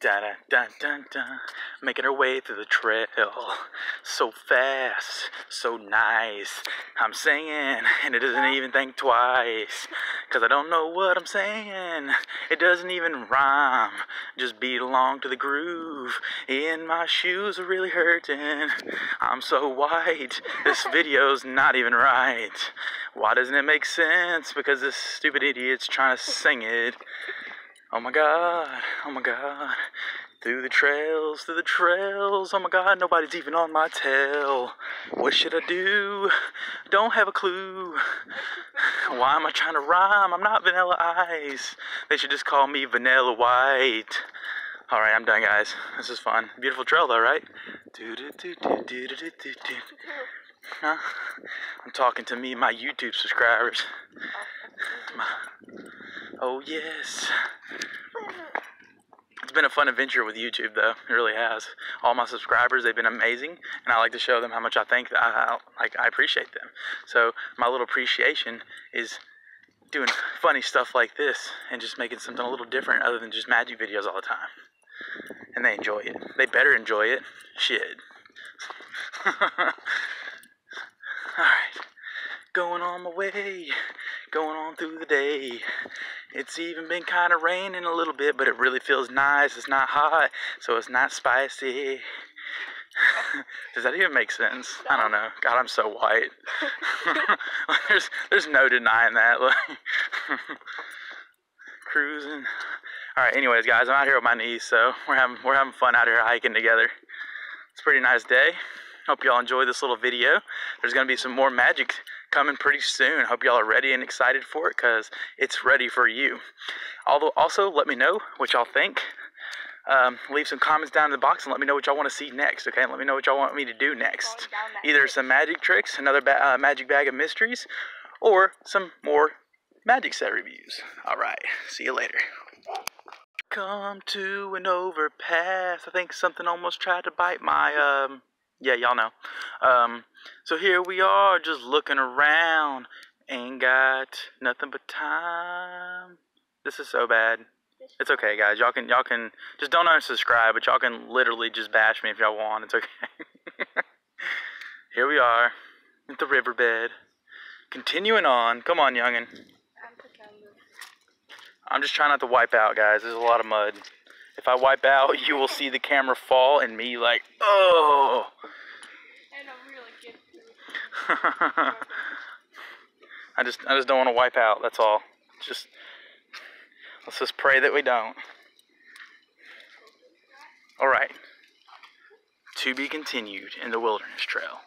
Da da da da da. Making our way through the trail. So fast, so nice. I'm singing, and it doesn't even think twice. Cause I don't know what I'm saying. It doesn't even rhyme. Just beat along to the groove. And my shoes are really hurting. I'm so white. This video's not even right. Why doesn't it make sense? Because this stupid idiot's trying to sing it. Oh my god, oh my god. Through the trails, through the trails, oh my god, nobody's even on my tail. What should I do? Don't have a clue. Why am I trying to rhyme? I'm not Vanilla Ice. They should just call me Vanilla White. Alright, I'm done, guys. This is fun. Beautiful trail, though, right? I'm talking to me, my YouTube subscribers. Oh, yes. It's been a fun adventure with YouTube, though. It really has. All my subscribers, they've been amazing, and I like to show them how much I think I, I like. I appreciate them. So my little appreciation is doing funny stuff like this and just making something a little different, other than just magic videos all the time. And they enjoy it. They better enjoy it. Shit. Alright, going on my way, going on through the day. It's even been kind of raining a little bit, but it really feels nice. It's not hot, so it's not spicy. Does that even make sense? I don't know. God, I'm so white. there's there's no denying that. Cruising. All right. Anyways, guys, I'm out here with my niece, so we're having we're having fun out here hiking together. It's a pretty nice day. Hope y'all enjoy this little video. There's to be some more magic coming pretty soon. Hope y'all are ready and excited for it because it's ready for you. Although, also, let me know what y'all think. Um, leave some comments down in the box and let me know what y'all want to see next, okay? Let me know what y'all want me to do next. Either some magic tricks, another ba uh, magic bag of mysteries, or some more magic set reviews. All right, see you later. Come to an overpass. I think something almost tried to bite my, um, yeah, y'all know. Um, so here we are, just looking around. Ain't got nothing but time. This is so bad. It's okay, guys. Y'all can y'all can just don't unsubscribe, but y'all can literally just bash me if y'all want. It's okay. here we are at the riverbed. Continuing on. Come on, youngin. I'm just trying not to wipe out, guys. There's a lot of mud. If I wipe out, you will see the camera fall and me like, oh. And I'm really good. I just I just don't want to wipe out. That's all. Just let's just pray that we don't. All right. To be continued in the wilderness trail.